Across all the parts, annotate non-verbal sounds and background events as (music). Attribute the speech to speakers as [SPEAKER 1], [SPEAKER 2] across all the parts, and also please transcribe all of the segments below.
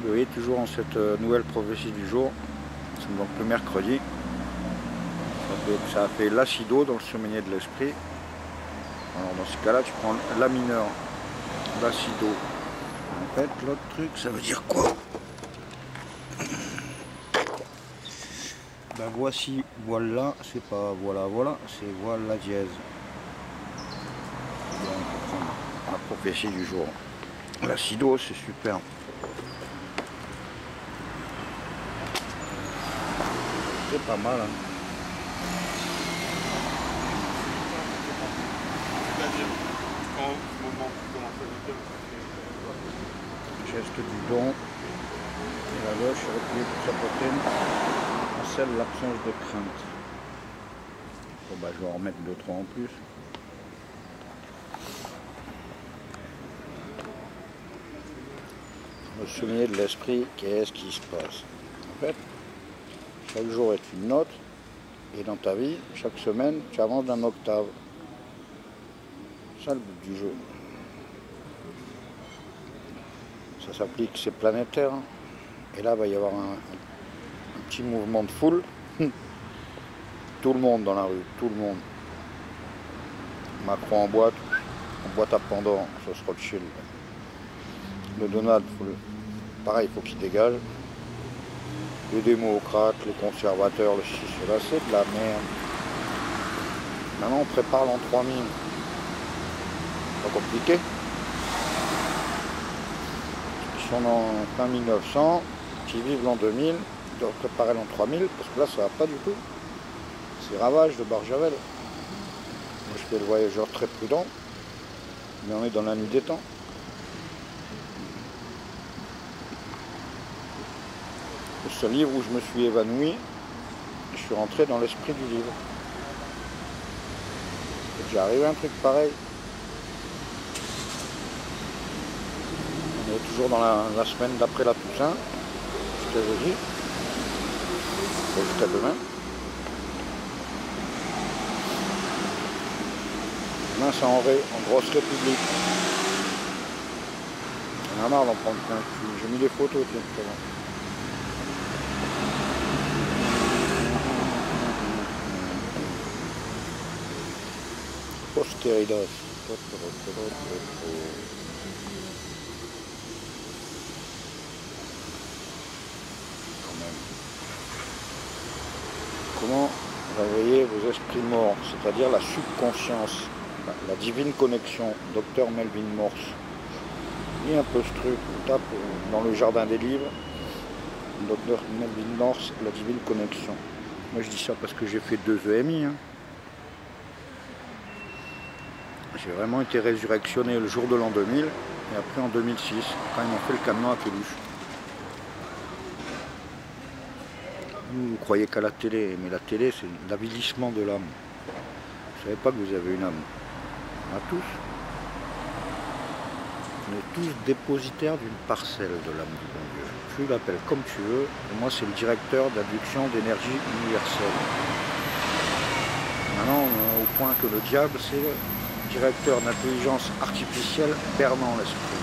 [SPEAKER 1] vous voyez, toujours en cette euh, nouvelle prophétie du jour. Donc le mercredi. Ça a fait, l'acido dans le semainier de l'esprit. Alors dans ce cas-là, tu prends la mineure, l'acido. En fait, l'autre truc, ça veut dire quoi? Ben voici, voilà, c'est pas voilà, voilà, c'est voilà dièse. Donc, la prophétie du jour. L'acido, c'est super. C'est pas mal. Hein. Geste du don. Et la gauche replie pour sa poitrine. celle l'absence de crainte. Bon bah je vais en remettre deux trois en plus. Me souvenir de l'esprit, qu'est-ce qui se passe? En fait, chaque jour est une note, et dans ta vie, chaque semaine, tu avances d'un octave. Ça le but du jeu. Ça s'applique, c'est planétaire. Et là, il va y avoir un, petit mouvement de foule. (laughs) tout le monde dans la rue, tout le monde. Macron en boîte, en boîte à pendant, ça sera le chill. Le Donald, pareil, il faut qu'il dégage les démocrates, les conservateurs, le ci, c'est de la merde. Maintenant, on prépare l'an 3000. Pas compliqué. Ils sont en fin 1900, qui vivent l'an 2000, ils doivent préparer l'an 3000, parce que là, ça va pas du tout. C'est ravage de Barjavel. Moi, je fais le voyageur très prudent, mais on est dans la nuit des temps. Ce livre où je me suis évanoui, je suis rentré dans l'esprit du livre. J'ai arrivé un truc pareil. On est toujours dans la, semaine d'après la Toussaint, je te dit. Jusqu'à demain. Demain c'est en, en grosse république. On a marre d'en prendre plein. J'ai mis des photos, tiens, Comment réveiller vos esprits morts, c'est-à-dire la subconscience, la, divine connexion, docteur Melvin Morse. Il un peu ce truc, on tape dans le jardin des livres, docteur Melvin Morse, la divine connexion. Moi je dis ça parce que j'ai fait deux EMI. Hein. J'ai vraiment été résurrectionné le jour de l'an 2000 et après en 2006, quand ils m'ont fait le camion à peluche. Vous, croyez qu'à la télé, mais la télé c'est l'avilissement de l'âme. Vous ne savez pas que vous avez une âme. On a tous. On est tous dépositaires d'une parcelle de l'âme du bon Dieu. Tu l'appelles comme tu veux, et moi c'est le directeur d'adduction d'énergie universelle. Maintenant, au point que le diable, c'est directeur d'intelligence artificielle bernant l'esprit.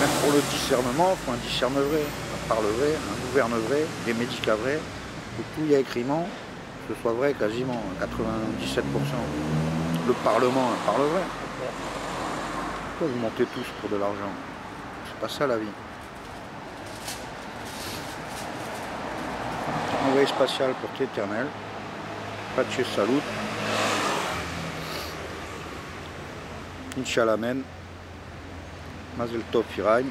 [SPEAKER 1] Même pour le discernement, il faut un discerne vrai, un parle vrai, un gouverne vrai, des médicats vrais, que tout y a écriment, ce soit vrai quasiment, 97%. Le Parlement, un parle vrai. Pourquoi vous montez tous pour de l'argent? C'est pas ça la vie. Envoyé spatial pour éternel. Pace salut. Inch'Allah. Mazel Tov Firaim.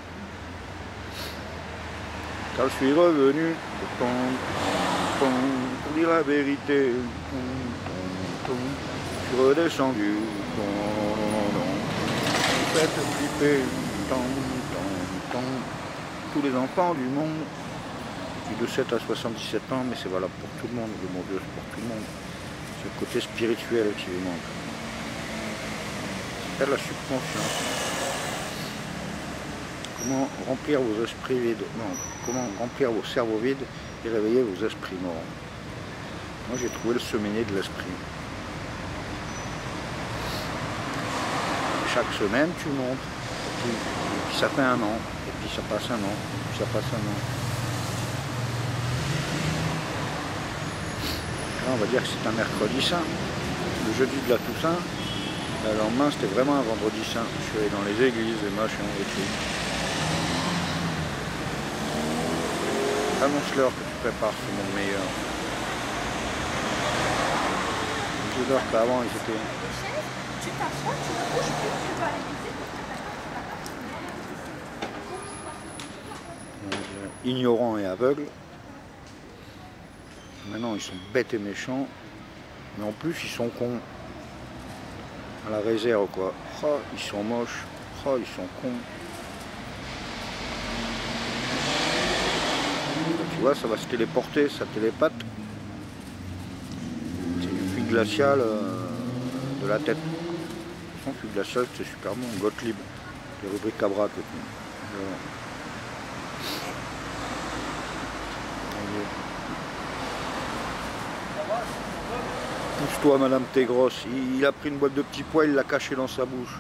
[SPEAKER 1] Car je suis revenu pour, dire la vérité. Je suis redescendu. Faites flipper. Tous les enfants du monde, de 7 à 77 ans, mais c'est valable pour tout le monde, le monde Dieu, c'est pour tout le monde. C'est le côté spirituel qui vous manque la subconscience. Comment remplir vos esprits vides? Non, comment remplir vos cerveaux vides et réveiller vos esprits morts? Moi j'ai trouvé le semainier de l'esprit. Chaque semaine tu montes, puis ça fait un an, et puis ça passe un an, et puis ça passe un an. Là, on va dire que c'est un mercredi saint. Le jeudi de la Toussaint, le lendemain c'était vraiment un vendredi saint. Je suis allé dans les églises, les machins et tout. Annonce-leur que tu prépares ce monde meilleur. Dis-leur qu'avant ils étaient...
[SPEAKER 2] Tu t'assois, tu ne bouges plus, tu
[SPEAKER 1] euh, ignorants et aveugles. Maintenant, ils sont bêtes et méchants. Mais en plus, ils sont cons. À la réserve, quoi. Oh, ils sont moches. Oh, ils sont cons. tu vois, ça va se téléporter, ça télépathe. C'est du puits glacial euh, de la tête. Son puits glacial, c'est super bon. Gottlieb, les rubriques à bras que Pousse-toi, Madame Tégros. Il, il a pris une boîte de petits pois, il l'a caché dans sa bouche.